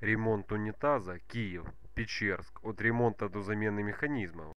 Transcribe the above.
ремонт унитаза киев печерск от ремонта до замены механизмов